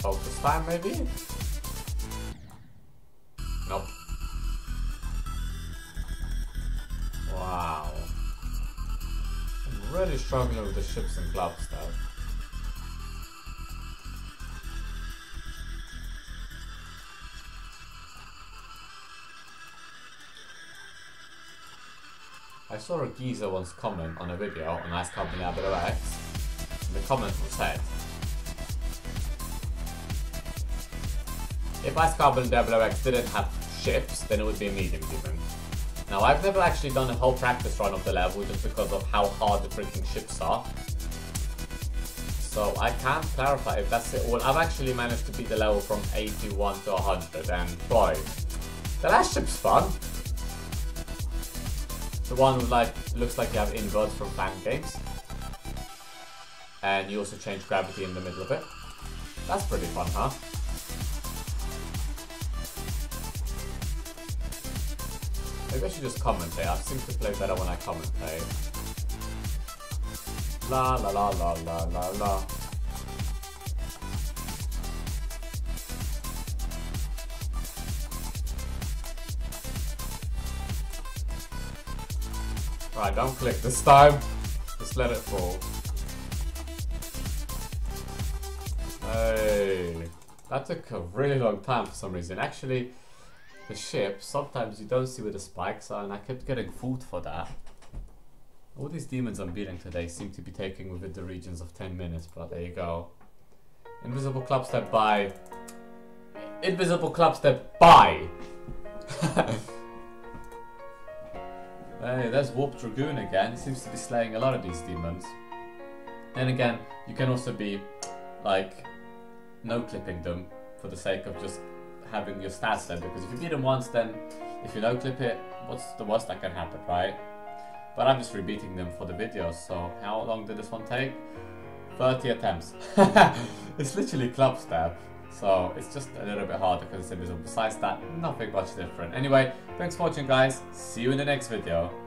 Focus time, maybe? Nope. Wow. I'm really struggling with the ships and clubs though. I saw a geezer once comment on a video on Ice Company AWX. And the comment was said, If Ice Company AWX didn't have ships, then it would be a medium demon. Now I've never actually done a whole practice run of the level just because of how hard the freaking ships are. So I can't clarify if that's it all. I've actually managed to beat the level from 81 to 100 and boy, the last ship's fun. The one with like looks like you have inverts from fan games. And you also change gravity in the middle of it. That's pretty fun, huh? Maybe I should just commentate. I seem to play better when I commentate. La la la la la la la. Right, don't click this time. Just let it fall. Hey, that took a really long time for some reason. Actually, the ship, sometimes you don't see where the spikes are, and I kept getting fooled for that. All these demons I'm beating today seem to be taking within the regions of 10 minutes, but there you go. Invisible Clubstep by. Invisible Clubstep by! hey, there's Warp Dragoon again. He seems to be slaying a lot of these demons. Then again, you can also be, like, no clipping them for the sake of just having your stats then because if you beat them once then if you no clip it what's the worst that can happen right? But I'm just repeating them for the videos so how long did this one take? 30 attempts. It's literally Clubstep so it's just a little bit harder because it's invisible besides that nothing much different. Anyway thanks for watching guys. See you in the next video